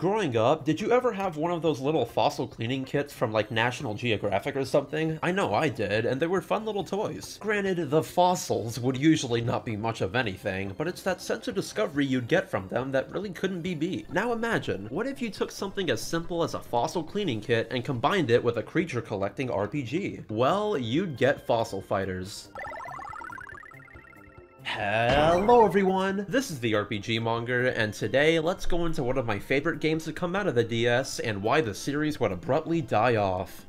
Growing up, did you ever have one of those little fossil cleaning kits from like National Geographic or something? I know I did, and they were fun little toys. Granted, the fossils would usually not be much of anything, but it's that sense of discovery you'd get from them that really couldn't be beat. Now imagine, what if you took something as simple as a fossil cleaning kit and combined it with a creature collecting RPG? Well, you'd get Fossil Fighters. Hello everyone, this is the RPG Monger, and today let's go into one of my favorite games to come out of the DS and why the series would abruptly die off.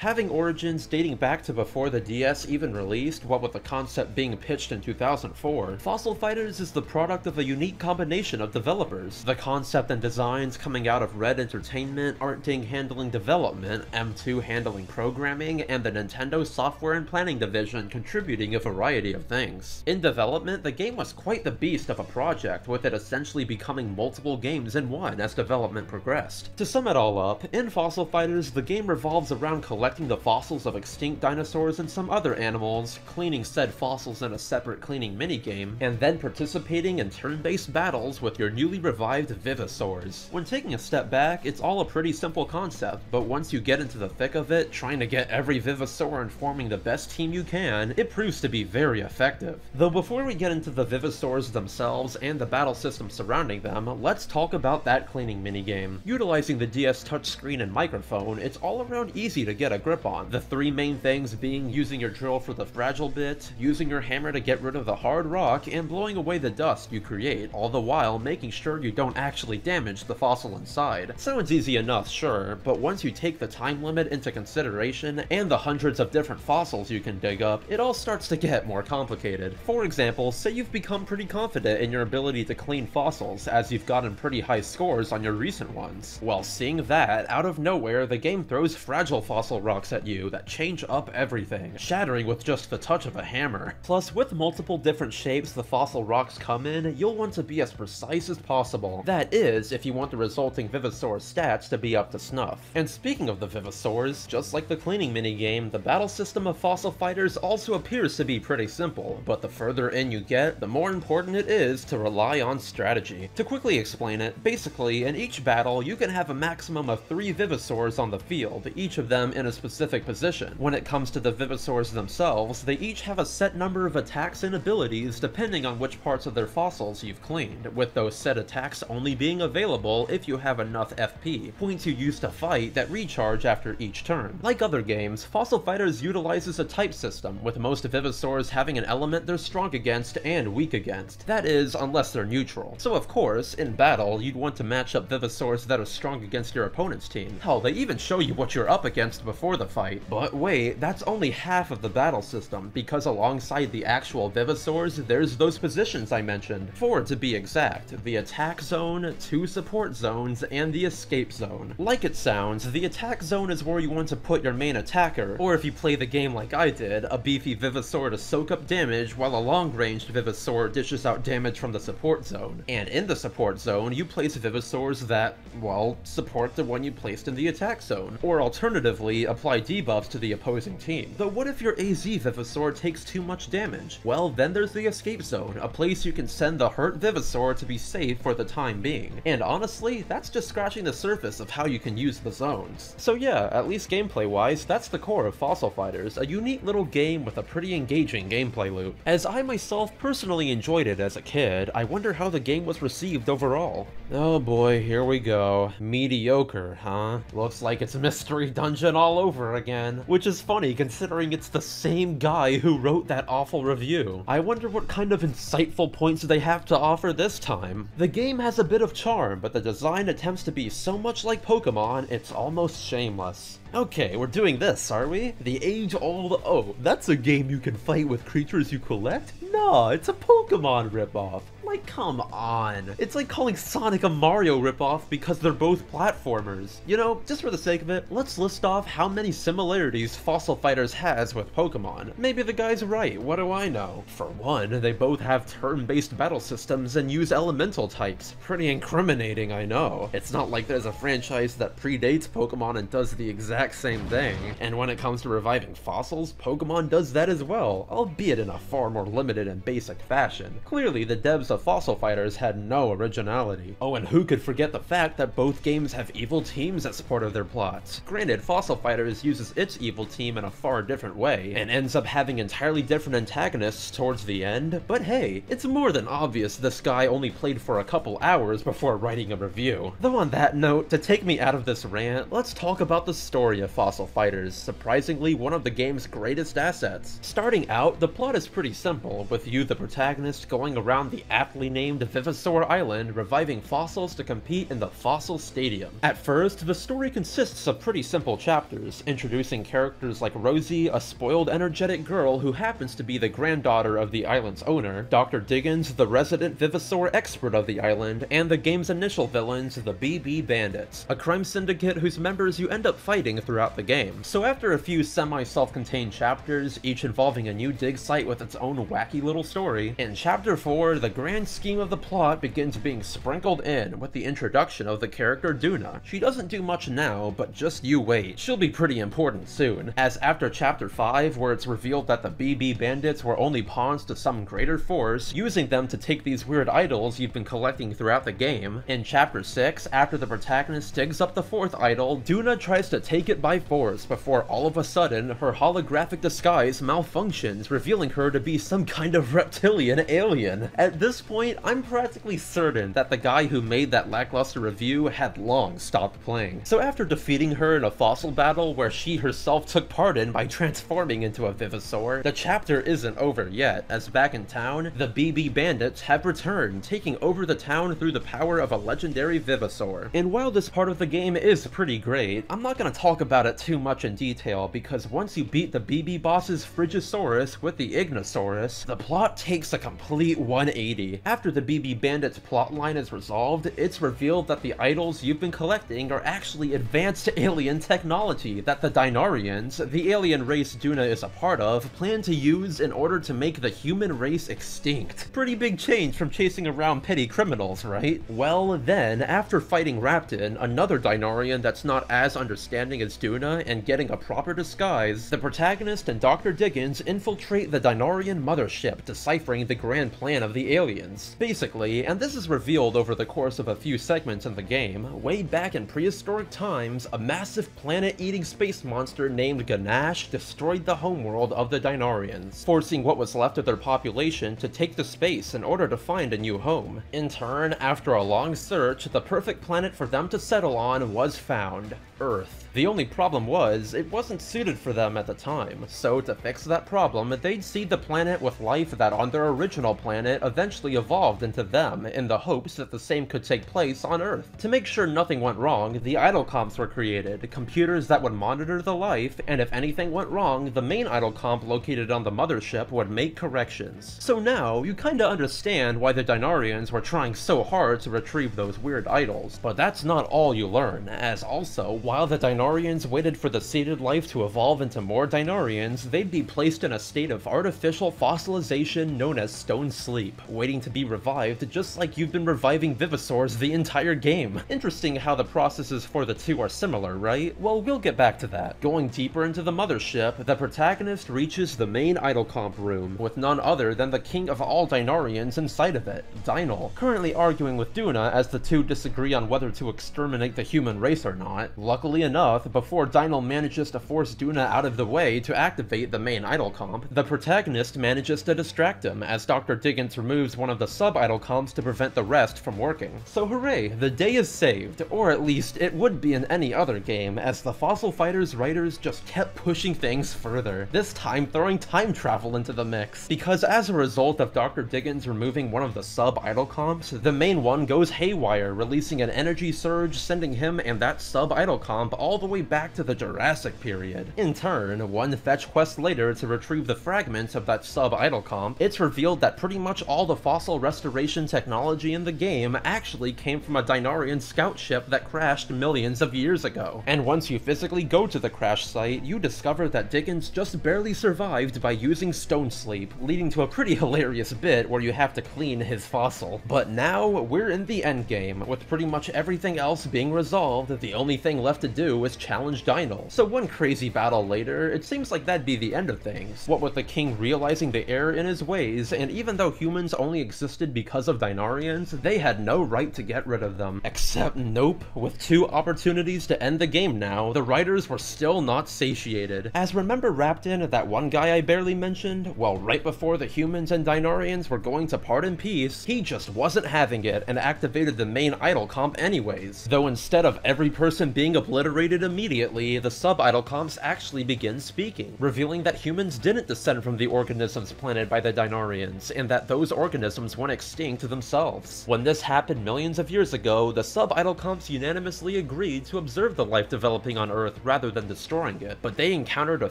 Having origins dating back to before the DS even released, what with the concept being pitched in 2004, Fossil Fighters is the product of a unique combination of developers. The concept and designs coming out of Red Entertainment, Artdink handling development, M2 handling programming, and the Nintendo Software and Planning Division contributing a variety of things. In development, the game was quite the beast of a project, with it essentially becoming multiple games in one as development progressed. To sum it all up, in Fossil Fighters, the game revolves around collecting collecting the fossils of extinct dinosaurs and some other animals, cleaning said fossils in a separate cleaning minigame, and then participating in turn-based battles with your newly revived Vivisaurs. When taking a step back, it's all a pretty simple concept, but once you get into the thick of it, trying to get every Vivisaur and forming the best team you can, it proves to be very effective. Though before we get into the Vivisaurs themselves and the battle system surrounding them, let's talk about that cleaning minigame. Utilizing the DS touchscreen and microphone, it's all around easy to get a grip on. The three main things being using your drill for the fragile bit, using your hammer to get rid of the hard rock, and blowing away the dust you create, all the while making sure you don't actually damage the fossil inside. Sounds easy enough, sure, but once you take the time limit into consideration, and the hundreds of different fossils you can dig up, it all starts to get more complicated. For example, say you've become pretty confident in your ability to clean fossils, as you've gotten pretty high scores on your recent ones. Well, seeing that, out of nowhere, the game throws fragile fossil rocks at you that change up everything, shattering with just the touch of a hammer. Plus, with multiple different shapes the fossil rocks come in, you'll want to be as precise as possible. That is, if you want the resulting Vivisaur stats to be up to snuff. And speaking of the Vivisaurs, just like the cleaning minigame, the battle system of Fossil Fighters also appears to be pretty simple, but the further in you get, the more important it is to rely on strategy. To quickly explain it, basically, in each battle, you can have a maximum of three Vivisaurs on the field, each of them in a specific position. When it comes to the Vivisaurs themselves, they each have a set number of attacks and abilities depending on which parts of their fossils you've cleaned, with those set attacks only being available if you have enough FP, points you use to fight that recharge after each turn. Like other games, Fossil Fighters utilizes a type system, with most Vivisaurs having an element they're strong against and weak against. That is, unless they're neutral. So of course, in battle, you'd want to match up Vivisaurs that are strong against your opponent's team. Hell, they even show you what you're up against before the fight. But wait, that's only half of the battle system, because alongside the actual Vivisaurs, there's those positions I mentioned. Four to be exact, the attack zone, two support zones, and the escape zone. Like it sounds, the attack zone is where you want to put your main attacker, or if you play the game like I did, a beefy Vivisaur to soak up damage while a long-ranged Vivisaur dishes out damage from the support zone. And in the support zone, you place Vivisaurs that, well, support the one you placed in the attack zone, or alternatively, apply debuffs to the opposing team. Though what if your AZ Vivisaur takes too much damage? Well, then there's the escape zone, a place you can send the hurt Vivisaur to be safe for the time being. And honestly, that's just scratching the surface of how you can use the zones. So yeah, at least gameplay-wise, that's the core of Fossil Fighters, a unique little game with a pretty engaging gameplay loop. As I myself personally enjoyed it as a kid, I wonder how the game was received overall. Oh boy, here we go. Mediocre, huh? Looks like it's a Mystery Dungeon all over again. Which is funny considering it's the same guy who wrote that awful review. I wonder what kind of insightful points they have to offer this time. The game has a bit of charm, but the design attempts to be so much like Pokemon, it's almost shameless. Okay, we're doing this, are we? The age-old- oh, that's a game you can fight with creatures you collect? No, it's a Pokemon ripoff. Like, come on. It's like calling Sonic a Mario ripoff because they're both platformers. You know, just for the sake of it, let's list off how many similarities Fossil Fighters has with Pokemon. Maybe the guy's right, what do I know? For one, they both have turn-based battle systems and use elemental types. Pretty incriminating, I know. It's not like there's a franchise that predates Pokemon and does the exact same thing. And when it comes to reviving fossils, Pokemon does that as well, albeit in a far more limited and basic fashion. Clearly, the devs of of Fossil Fighters had no originality. Oh, and who could forget the fact that both games have evil teams as part of their plots? Granted, Fossil Fighters uses its evil team in a far different way, and ends up having entirely different antagonists towards the end, but hey, it's more than obvious this guy only played for a couple hours before writing a review. Though on that note, to take me out of this rant, let's talk about the story of Fossil Fighters, surprisingly one of the game's greatest assets. Starting out, the plot is pretty simple, with you, the protagonist, going around the aptly named Vivosaur Island, reviving fossils to compete in the Fossil Stadium. At first, the story consists of pretty simple chapters, introducing characters like Rosie, a spoiled energetic girl who happens to be the granddaughter of the island's owner, Dr. Diggins, the resident Vivosaur expert of the island, and the game's initial villains, the BB Bandits, a crime syndicate whose members you end up fighting throughout the game. So after a few semi-self-contained chapters, each involving a new dig site with its own wacky little story, in Chapter 4, the grand scheme of the plot begins being sprinkled in with the introduction of the character Duna. She doesn't do much now, but just you wait, she'll be pretty important soon, as after Chapter 5, where it's revealed that the BB Bandits were only pawns to some greater force, using them to take these weird idols you've been collecting throughout the game, in Chapter 6, after the protagonist digs up the fourth idol, Duna tries to take it by force before all of a sudden her holographic disguise malfunctions, revealing her to be some kind of reptilian alien. At this point, I'm practically certain that the guy who made that lackluster review had long stopped playing. So after defeating her in a fossil battle where she herself took part in by transforming into a Vivosaur, the chapter isn't over yet, as back in town, the BB Bandits have returned, taking over the town through the power of a legendary Vivosaur. And while this part of the game is pretty great, I'm not gonna talk about it too much in detail because once you beat the BB boss's Frigisaurus with the Ignosaurus, the plot takes a complete 180. After the BB Bandits plotline is resolved, it's revealed that the idols you've been collecting are actually advanced alien technology that the Dinaurians, the alien race Duna is a part of, plan to use in order to make the human race extinct. Pretty big change from chasing around petty criminals, right? Well then, after fighting Raptin, another Dinaurian that's not as understanding as Duna and getting a proper disguise, the protagonist and Dr. Diggins infiltrate the Dinaurian mothership, deciphering the grand plan of the aliens. Basically, and this is revealed over the course of a few segments in the game, way back in prehistoric times, a massive planet-eating space monster named Guhnash destroyed the homeworld of the Dinaurians, forcing what was left of their population to take to space in order to find a new home. In turn, after a long search, the perfect planet for them to settle on was found, Earth. The only problem was, it wasn't suited for them at the time, so to fix that problem, they'd seed the planet with life that on their original planet eventually evolved into them, in the hopes that the same could take place on Earth. To make sure nothing went wrong, the idol comps were created, computers that would monitor the life, and if anything went wrong, the main idol comp located on the mothership would make corrections. So now, you kinda understand why the Dinaurians were trying so hard to retrieve those weird idols. But that's not all you learn, as also, while the Dinaurians waited for the seeded life to evolve into more Dinaurians, they'd be placed in a state of artificial fossilization known as stone sleep, waiting to be revived just like you've been reviving Vivosaurs the entire game. Interesting how the processes for the two are similar, right? Well, we'll get back to that. Going deeper into the mothership, the protagonist reaches the main idol comp room, with none other than the king of all Dinaurians inside of it, Dynal, currently arguing with Duna as the two disagree on whether to exterminate the human race or not. Enough, before Dynal manages to force Duna out of the way to activate the main idol comp, the protagonist manages to distract him as Dr. Diggins removes one of the sub-idol comps to prevent the rest from working. So hooray, the day is saved, or at least it would be in any other game, as the Fossil Fighters writers just kept pushing things further, this time throwing time travel into the mix. Because as a result of Dr. Diggins removing one of the sub-idol comps, the main one goes haywire, releasing an energy surge, sending him and that sub-idol comp all the way back to the Jurassic period. In turn, one fetch quest later to retrieve the fragments of that sub-idol comp, it's revealed that pretty much all the fossil restoration technology in the game actually came from a Dinaurian scout ship that crashed millions of years ago. And once you physically go to the crash site, you discover that Diggins just barely survived by using stone sleep, leading to a pretty hilarious bit where you have to clean his fossil. But now, we're in the endgame, with pretty much everything else being resolved, the only thing left to do was challenge Dynal. So one crazy battle later, it seems like that'd be the end of things. What with the king realizing the error in his ways, and even though humans only existed because of Dinaurians, they had no right to get rid of them. Except nope, with two opportunities to end the game now, the writers were still not satiated. As remember Raptin, that one guy I barely mentioned? Well, right before the humans and Dinaurians were going to part in peace, he just wasn't having it and activated the main idol comp anyways. Though instead of every person being obliterated immediately, the sub-idol comps actually begin speaking, revealing that humans didn't descend from the organisms planted by the Dinaurians, and that those organisms went extinct themselves. When this happened millions of years ago, the sub-idol comps unanimously agreed to observe the life developing on Earth rather than destroying it, but they encountered a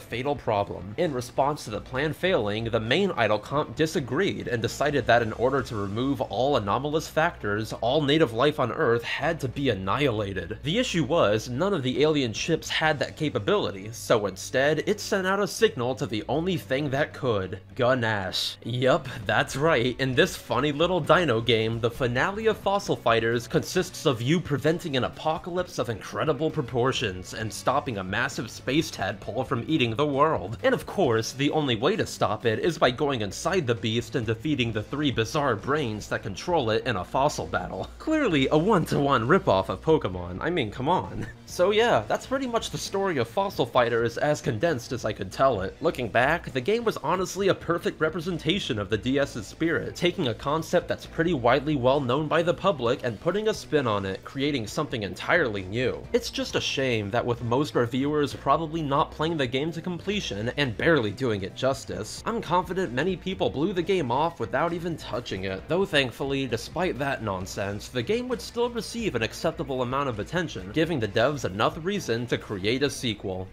fatal problem. In response to the plan failing, the main idol comp disagreed and decided that in order to remove all anomalous factors, all native life on Earth had to be annihilated. The issue was, none of the alien ships had that capability, so instead, it sent out a signal to the only thing that could, Guhnash. Yup, that's right, in this funny little dino game, the finale of Fossil Fighters consists of you preventing an apocalypse of incredible proportions and stopping a massive space tadpole from eating the world. And of course, the only way to stop it is by going inside the beast and defeating the three bizarre brains that control it in a fossil battle. Clearly a one-to-one -one ripoff of Pokemon, I mean come on. So yeah, that's pretty much the story of Fossil Fighters as condensed as I could tell it. Looking back, the game was honestly a perfect representation of the DS's spirit, taking a concept that's pretty widely well known by the public and putting a spin on it, creating something entirely new. It's just a shame that with most reviewers probably not playing the game to completion and barely doing it justice, I'm confident many people blew the game off without even touching it, though thankfully, despite that nonsense, the game would still receive an acceptable amount of attention, giving the devs enough reason to create a sequel.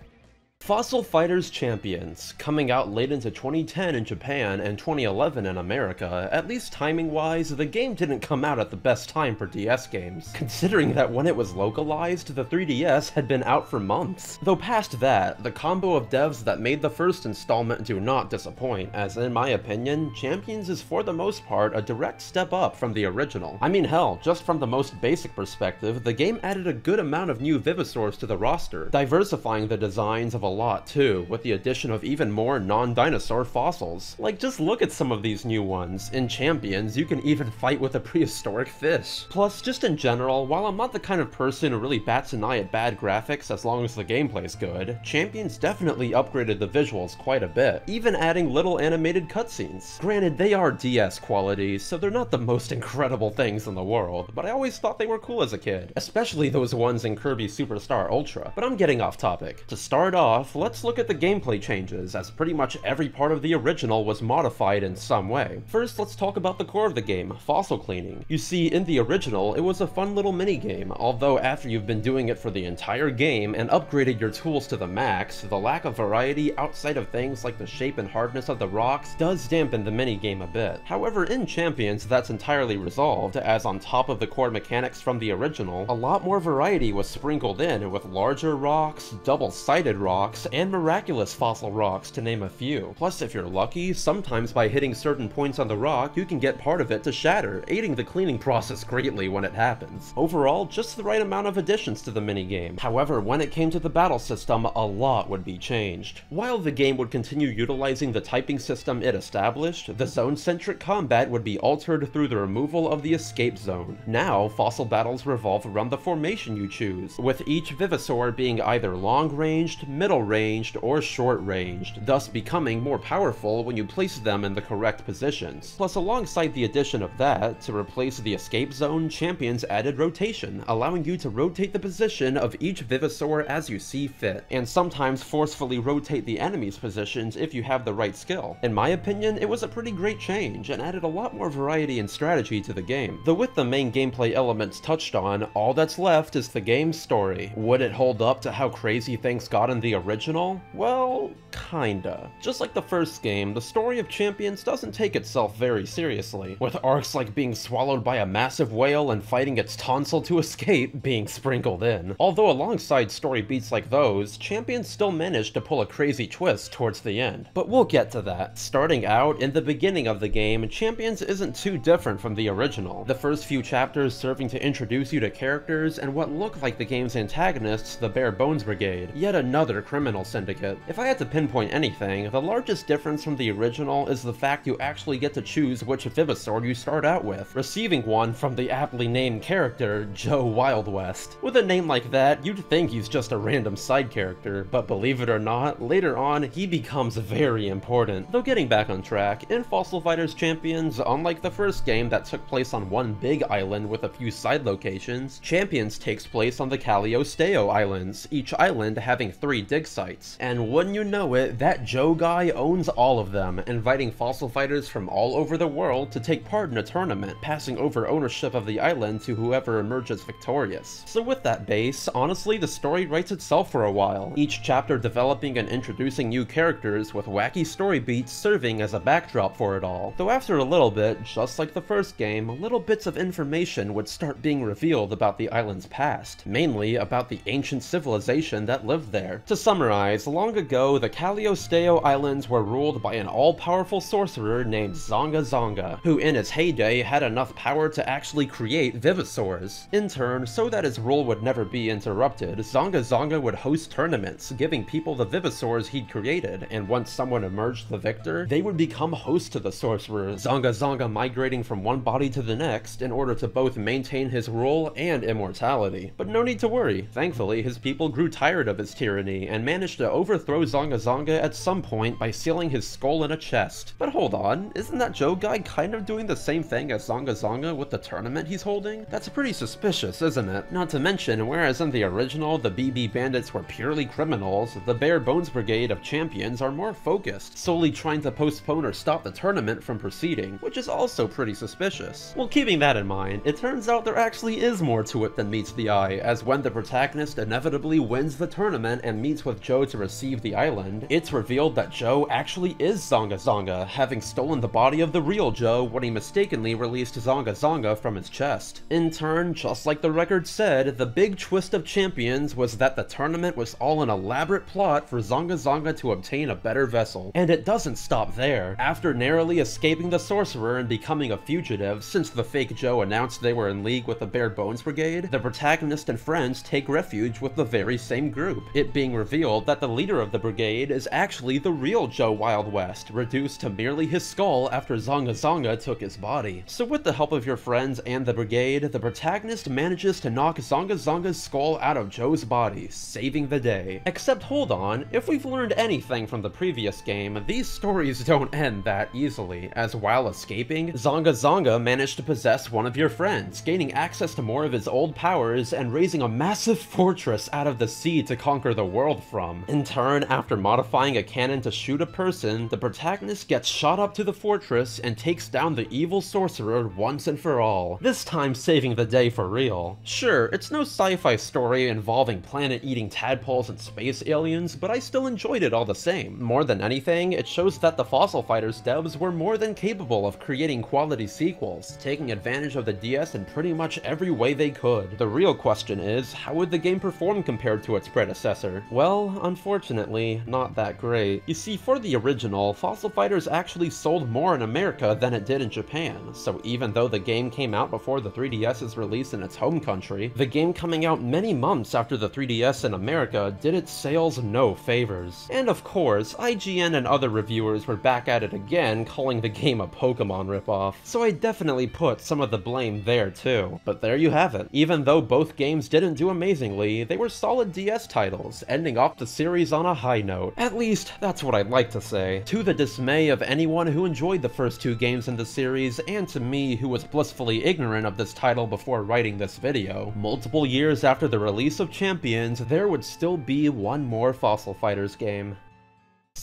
Fossil Fighters Champions, coming out late into 2010 in Japan and 2011 in America, at least timing-wise, the game didn't come out at the best time for DS games, considering that when it was localized, the 3DS had been out for months. Though past that, the combo of devs that made the first installment do not disappoint, as in my opinion, Champions is for the most part a direct step up from the original. I mean hell, just from the most basic perspective, the game added a good amount of new Vivisaurs to the roster, diversifying the designs of a lot too, with the addition of even more non-dinosaur fossils. Like, just look at some of these new ones. In Champions, you can even fight with a prehistoric fish. Plus, just in general, while I'm not the kind of person who really bats an eye at bad graphics as long as the gameplay's good, Champions definitely upgraded the visuals quite a bit, even adding little animated cutscenes. Granted, they are DS quality, so they're not the most incredible things in the world, but I always thought they were cool as a kid, especially those ones in Kirby Superstar Ultra. But I'm getting off topic. To start off, off, let's look at the gameplay changes, as pretty much every part of the original was modified in some way. First, let's talk about the core of the game, fossil cleaning. You see, in the original, it was a fun little mini-game, although after you've been doing it for the entire game and upgraded your tools to the max, the lack of variety outside of things like the shape and hardness of the rocks does dampen the mini-game a bit. However, in Champions, that's entirely resolved, as on top of the core mechanics from the original, a lot more variety was sprinkled in with larger rocks, double-sided rocks, rocks, and miraculous fossil rocks, to name a few. Plus, if you're lucky, sometimes by hitting certain points on the rock, you can get part of it to shatter, aiding the cleaning process greatly when it happens. Overall, just the right amount of additions to the minigame. However, when it came to the battle system, a lot would be changed. While the game would continue utilizing the typing system it established, the zone-centric combat would be altered through the removal of the escape zone. Now, fossil battles revolve around the formation you choose, with each Vivisaur being either long-ranged, middle ranged or short-ranged, thus becoming more powerful when you place them in the correct positions. Plus, alongside the addition of that, to replace the escape zone, champions added rotation, allowing you to rotate the position of each Vivisaur as you see fit, and sometimes forcefully rotate the enemy's positions if you have the right skill. In my opinion, it was a pretty great change, and added a lot more variety and strategy to the game. Though with the main gameplay elements touched on, all that's left is the game's story. Would it hold up to how crazy things got in the original? Well, kinda. Just like the first game, the story of Champions doesn't take itself very seriously, with arcs like being swallowed by a massive whale and fighting its tonsil to escape being sprinkled in. Although alongside story beats like those, Champions still managed to pull a crazy twist towards the end. But we'll get to that. Starting out, in the beginning of the game, Champions isn't too different from the original. The first few chapters serving to introduce you to characters and what look like the game's antagonists, the Bare Bones Brigade, yet another criminal syndicate. If I had to pinpoint anything, the largest difference from the original is the fact you actually get to choose which Vivosaur you start out with, receiving one from the aptly named character, Joe Wild West. With a name like that, you'd think he's just a random side character, but believe it or not, later on, he becomes very important. Though getting back on track, in Fossil Fighters Champions, unlike the first game that took place on one big island with a few side locations, Champions takes place on the Caliosteo Islands, each island having three dig sites. And wouldn't you know it, that Joe guy owns all of them, inviting fossil fighters from all over the world to take part in a tournament, passing over ownership of the island to whoever emerges victorious. So with that base, honestly the story writes itself for a while, each chapter developing and introducing new characters with wacky story beats serving as a backdrop for it all. Though after a little bit, just like the first game, little bits of information would start being revealed about the island's past, mainly about the ancient civilization that lived there. To summarize, long ago the Caliosteo Islands were ruled by an all-powerful sorcerer named Zonga Zonga, who in his heyday had enough power to actually create Vivosaurs. In turn, so that his rule would never be interrupted, Zonga Zonga would host tournaments, giving people the Vivosaurs he'd created, and once someone emerged the victor, they would become host to the sorcerer, Zonga Zonga migrating from one body to the next in order to both maintain his rule and immortality. But no need to worry, thankfully his people grew tired of his tyranny and managed to overthrow Zonga Zonga at some point by sealing his skull in a chest. But hold on, isn't that Joe guy kind of doing the same thing as Zonga Zonga with the tournament he's holding? That's pretty suspicious, isn't it? Not to mention, whereas in the original the BB Bandits were purely criminals, the Bare Bones Brigade of Champions are more focused, solely trying to postpone or stop the tournament from proceeding, which is also pretty suspicious. Well, keeping that in mind, it turns out there actually is more to it than meets the eye, as when the protagonist inevitably wins the tournament and meets with Joe to receive the island, it's revealed that Joe actually is Zonga Zonga, having stolen the body of the real Joe when he mistakenly released Zonga Zonga from his chest. In turn, just like the record said, the big twist of Champions was that the tournament was all an elaborate plot for Zonga Zonga to obtain a better vessel. And it doesn't stop there. After narrowly escaping the sorcerer and becoming a fugitive, since the fake Joe announced they were in league with the Bare Bones Brigade, the protagonist and friends take refuge with the very same group, it being revealed that the leader of the brigade is actually the real Joe Wild West, reduced to merely his skull after Zonga Zonga took his body. So with the help of your friends and the brigade, the protagonist manages to knock Zonga Zonga's skull out of Joe's body, saving the day. Except hold on, if we've learned anything from the previous game, these stories don't end that easily, as while escaping, Zonga Zonga managed to possess one of your friends, gaining access to more of his old powers and raising a massive fortress out of the sea to conquer the world from. In turn, after modifying a cannon to shoot a person, the protagonist gets shot up to the fortress and takes down the evil sorcerer once and for all, this time saving the day for real. Sure, it's no sci-fi story involving planet-eating tadpoles and space aliens, but I still enjoyed it all the same. More than anything, it shows that the Fossil Fighters devs were more than capable of creating quality sequels, taking advantage of the DS in pretty much every way they could. The real question is, how would the game perform compared to its predecessor? Well, unfortunately, not that great. You see, for the original, Fossil Fighters actually sold more in America than it did in Japan, so even though the game came out before the 3DS's release in its home country, the game coming out many months after the 3DS in America did its sales no favors. And of course, IGN and other reviewers were back at it again, calling the game a Pokemon ripoff, so I definitely put some of the blame there too. But there you have it. Even though both games didn't do amazingly, they were solid DS titles, ending off the series on a high note. At least, that's what I'd like to say. To the dismay of anyone who enjoyed the first two games in the series, and to me who was blissfully ignorant of this title before writing this video, multiple years after the release of Champions, there would still be one more Fossil Fighters game.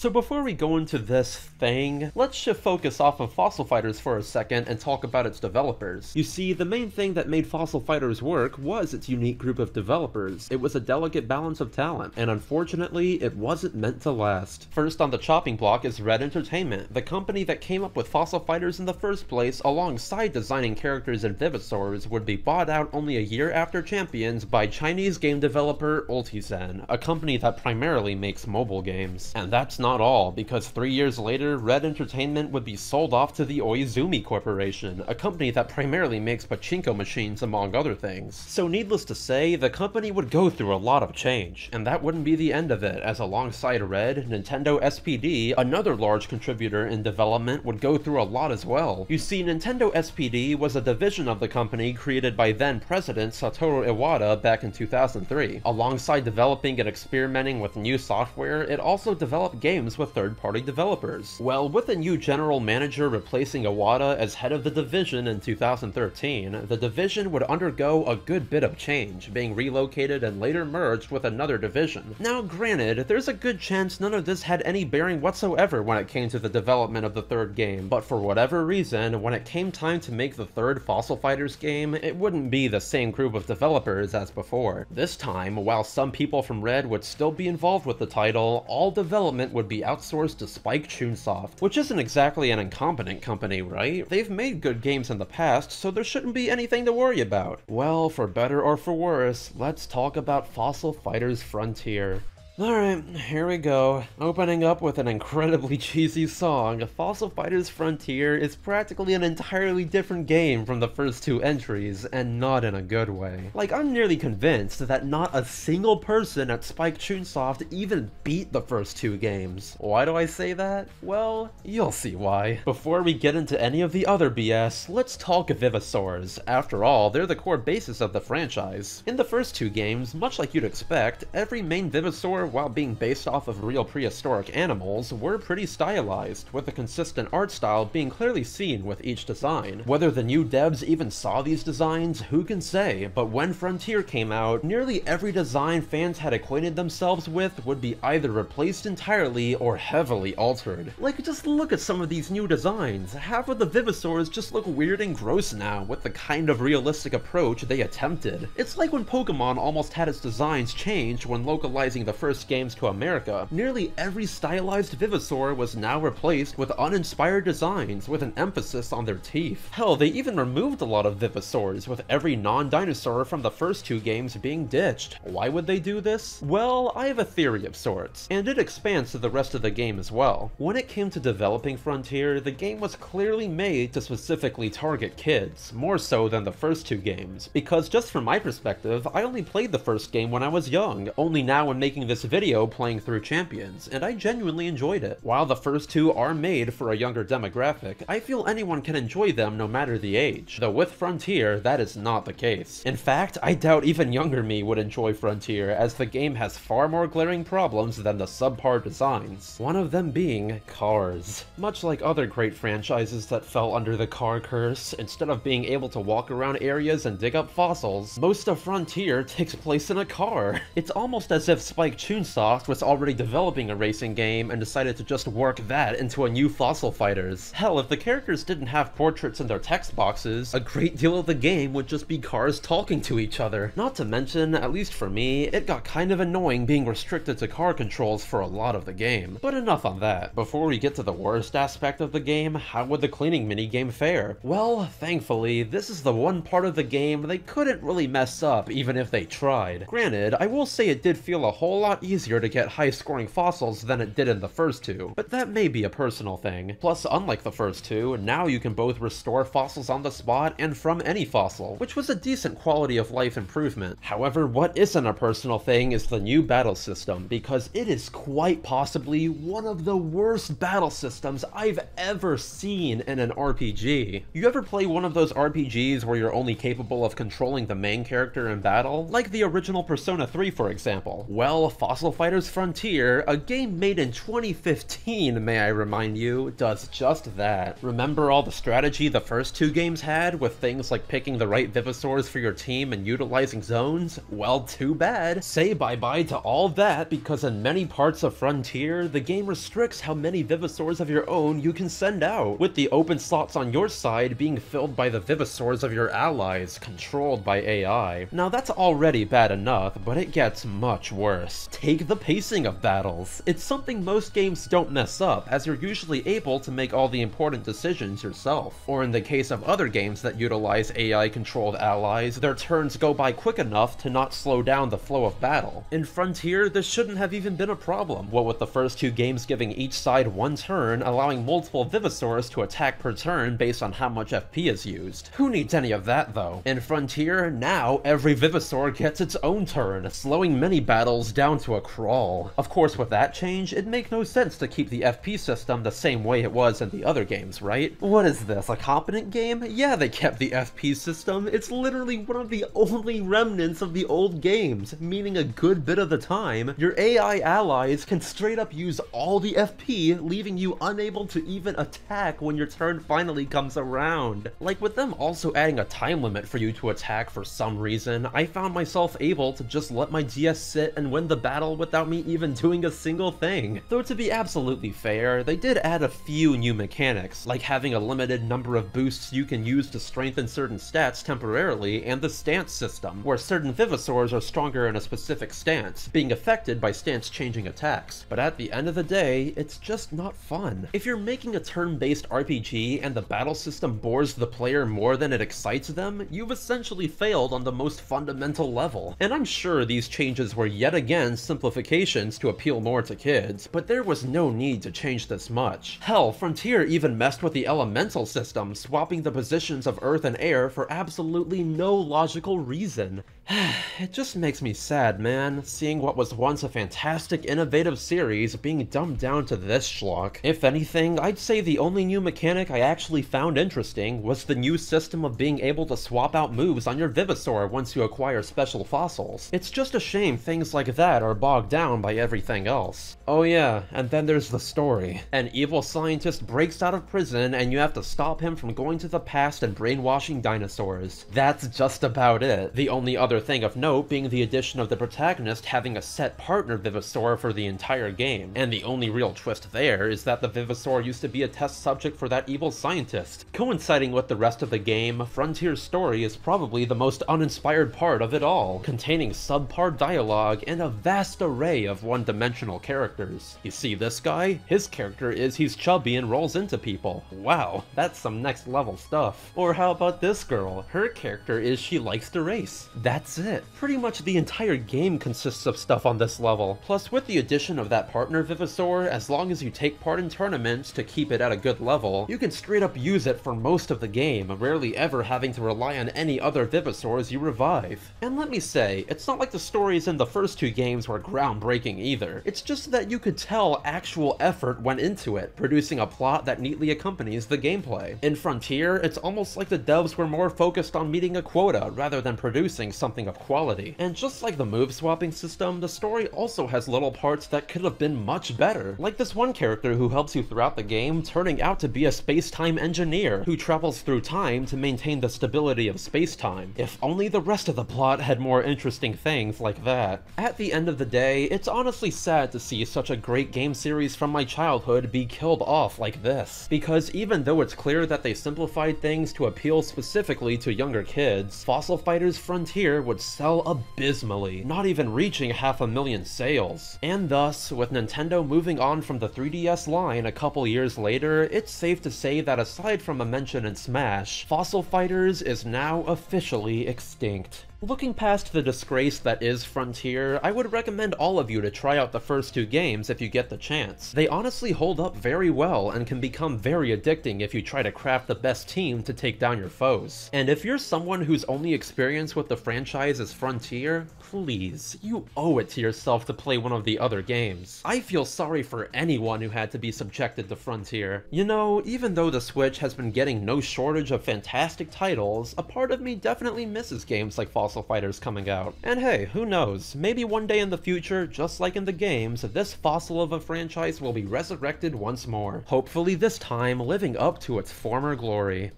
So before we go into this thing, let's shift focus off of Fossil Fighters for a second and talk about its developers. You see, the main thing that made Fossil Fighters work was its unique group of developers. It was a delicate balance of talent, and unfortunately, it wasn't meant to last. First on the chopping block is Red Entertainment, the company that came up with Fossil Fighters in the first place alongside designing characters and Vivisaurs would be bought out only a year after Champions by Chinese game developer Ultizen, a company that primarily makes mobile games. And that's not all, because three years later, Red Entertainment would be sold off to the Oizumi Corporation, a company that primarily makes pachinko machines among other things. So needless to say, the company would go through a lot of change, and that wouldn't be the end of it, as alongside Red, Nintendo SPD, another large contributor in development, would go through a lot as well. You see, Nintendo SPD was a division of the company created by then President Satoru Iwata back in 2003. Alongside developing and experimenting with new software, it also developed games games with third-party developers. Well, with a new general manager replacing Iwata as head of the division in 2013, the division would undergo a good bit of change, being relocated and later merged with another division. Now granted, there's a good chance none of this had any bearing whatsoever when it came to the development of the third game, but for whatever reason, when it came time to make the third Fossil Fighters game, it wouldn't be the same group of developers as before. This time, while some people from Red would still be involved with the title, all development would be outsourced to Spike Chunsoft, which isn't exactly an incompetent company, right? They've made good games in the past, so there shouldn't be anything to worry about. Well, for better or for worse, let's talk about Fossil Fighters Frontier. Alright, here we go. Opening up with an incredibly cheesy song, Fossil Fighters Frontier is practically an entirely different game from the first two entries, and not in a good way. Like, I'm nearly convinced that not a single person at Spike Chunsoft even beat the first two games. Why do I say that? Well, you'll see why. Before we get into any of the other BS, let's talk Vivisaurs. After all, they're the core basis of the franchise. In the first two games, much like you'd expect, every main Vivisaur while being based off of real prehistoric animals, were pretty stylized, with a consistent art style being clearly seen with each design. Whether the new devs even saw these designs, who can say, but when Frontier came out, nearly every design fans had acquainted themselves with would be either replaced entirely or heavily altered. Like, just look at some of these new designs. Half of the Vivisaurs just look weird and gross now, with the kind of realistic approach they attempted. It's like when Pokemon almost had its designs changed when localizing the first games to America, nearly every stylized Vivisaur was now replaced with uninspired designs with an emphasis on their teeth. Hell, they even removed a lot of Vivisaurs, with every non-dinosaur from the first two games being ditched. Why would they do this? Well, I have a theory of sorts, and it expands to the rest of the game as well. When it came to developing Frontier, the game was clearly made to specifically target kids, more so than the first two games, because just from my perspective, I only played the first game when I was young, only now when making this video playing through Champions, and I genuinely enjoyed it. While the first two are made for a younger demographic, I feel anyone can enjoy them no matter the age, though with Frontier, that is not the case. In fact, I doubt even younger me would enjoy Frontier, as the game has far more glaring problems than the subpar designs, one of them being cars. Much like other great franchises that fell under the car curse, instead of being able to walk around areas and dig up fossils, most of Frontier takes place in a car. It's almost as if Spike Chunsoft was already developing a racing game and decided to just work that into a new Fossil Fighters. Hell, if the characters didn't have portraits in their text boxes, a great deal of the game would just be cars talking to each other. Not to mention, at least for me, it got kind of annoying being restricted to car controls for a lot of the game. But enough on that. Before we get to the worst aspect of the game, how would the cleaning minigame fare? Well, thankfully, this is the one part of the game they couldn't really mess up even if they tried. Granted, I will say it did feel a whole lot easier to get high-scoring fossils than it did in the first two, but that may be a personal thing. Plus, unlike the first two, now you can both restore fossils on the spot and from any fossil, which was a decent quality of life improvement. However, what isn't a personal thing is the new battle system, because it is quite possibly one of the worst battle systems I've ever seen in an RPG. You ever play one of those RPGs where you're only capable of controlling the main character in battle? Like the original Persona 3 for example. Well, Fossil Fighters Frontier, a game made in 2015, may I remind you, does just that. Remember all the strategy the first two games had, with things like picking the right Vivisaurs for your team and utilizing zones? Well, too bad. Say bye-bye to all that, because in many parts of Frontier, the game restricts how many Vivisaurs of your own you can send out, with the open slots on your side being filled by the Vivisaurs of your allies, controlled by AI. Now that's already bad enough, but it gets much worse. Take the pacing of battles. It's something most games don't mess up, as you're usually able to make all the important decisions yourself. Or in the case of other games that utilize AI-controlled allies, their turns go by quick enough to not slow down the flow of battle. In Frontier, this shouldn't have even been a problem, what with the first two games giving each side one turn, allowing multiple Vivisaurs to attack per turn based on how much FP is used. Who needs any of that though? In Frontier, now every Vivisaur gets its own turn, slowing many battles down to a crawl. Of course with that change, it'd make no sense to keep the FP system the same way it was in the other games, right? What is this, a competent game? Yeah, they kept the FP system. It's literally one of the only remnants of the old games, meaning a good bit of the time, your AI allies can straight up use all the FP, leaving you unable to even attack when your turn finally comes around. Like with them also adding a time limit for you to attack for some reason, I found myself able to just let my DS sit and win the battle without me even doing a single thing. Though to be absolutely fair, they did add a few new mechanics, like having a limited number of boosts you can use to strengthen certain stats temporarily, and the stance system, where certain Vivisaurs are stronger in a specific stance, being affected by stance-changing attacks. But at the end of the day, it's just not fun. If you're making a turn-based RPG and the battle system bores the player more than it excites them, you've essentially failed on the most fundamental level. And I'm sure these changes were yet again simplifications to appeal more to kids, but there was no need to change this much. Hell, Frontier even messed with the elemental system, swapping the positions of Earth and Air for absolutely no logical reason. it just makes me sad, man, seeing what was once a fantastic, innovative series being dumbed down to this schlock. If anything, I'd say the only new mechanic I actually found interesting was the new system of being able to swap out moves on your Vivisaur once you acquire special fossils. It's just a shame things like that are bogged down by everything else. Oh yeah, and then there's the story. An evil scientist breaks out of prison and you have to stop him from going to the past and brainwashing dinosaurs. That's just about it. The only other thing of note being the addition of the protagonist having a set partner Vivisaur for the entire game. And the only real twist there is that the Vivisaur used to be a test subject for that evil scientist. Coinciding with the rest of the game, Frontier's story is probably the most uninspired part of it all, containing subpar dialogue and a vast array of one-dimensional characters. You see this guy? His character is he's chubby and rolls into people. Wow, that's some next level stuff. Or how about this girl? Her character is she likes to race. That's it. Pretty much the entire game consists of stuff on this level. Plus with the addition of that partner Vivisaur, as long as you take part in tournaments to keep it at a good level, you can straight up use it for most of the game, rarely ever having to rely on any other Vivisaurs you revive. And let me say, it's not like the stories in the first two games were groundbreaking either. It's just that you could tell actual effort went into it, producing a plot that neatly accompanies the gameplay. In Frontier, it's almost like the devs were more focused on meeting a quota rather than producing something of quality. And just like the move swapping system, the story also has little parts that could have been much better. Like this one character who helps you throughout the game turning out to be a space-time engineer who travels through time to maintain the stability of space-time. If only the rest of the plot had more interesting things like that. At the end of the day, it's honestly sad to see such a great game series from my childhood be killed off like this. Because even though it's clear that they simplified things to appeal specifically to younger kids, Fossil Fighters Frontier would sell abysmally, not even reaching half a million sales. And thus, with Nintendo moving on from the 3DS line a couple years later, it's safe to say that aside from a mention in Smash, Fossil Fighters is now officially extinct. Looking past the disgrace that is Frontier, I would recommend all of you to try out the first two games if you get the chance. They honestly hold up very well and can become very addicting if you try to craft the best team to take down your foes. And if you're someone whose only experience with the franchise is Frontier, please, you owe it to yourself to play one of the other games. I feel sorry for anyone who had to be subjected to Frontier. You know, even though the Switch has been getting no shortage of fantastic titles, a part of me definitely misses games like Fossil Fighters coming out. And hey, who knows, maybe one day in the future, just like in the games, this fossil of a franchise will be resurrected once more. Hopefully this time living up to its former glory.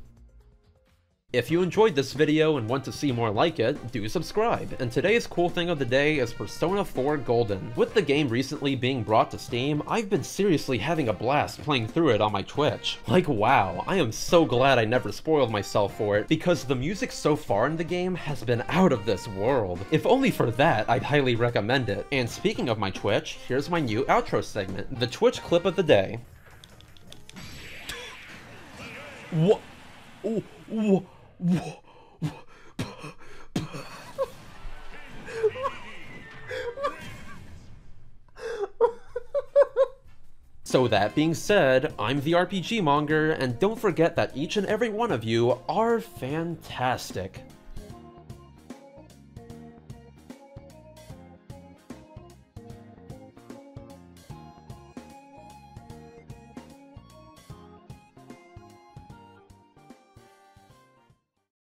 If you enjoyed this video and want to see more like it, do subscribe. And today's cool thing of the day is Persona 4 Golden. With the game recently being brought to Steam, I've been seriously having a blast playing through it on my Twitch. Like wow, I am so glad I never spoiled myself for it, because the music so far in the game has been out of this world. If only for that, I'd highly recommend it. And speaking of my Twitch, here's my new outro segment, the Twitch clip of the day. What? So that being said, I'm the RPG Monger, and don't forget that each and every one of you are fantastic.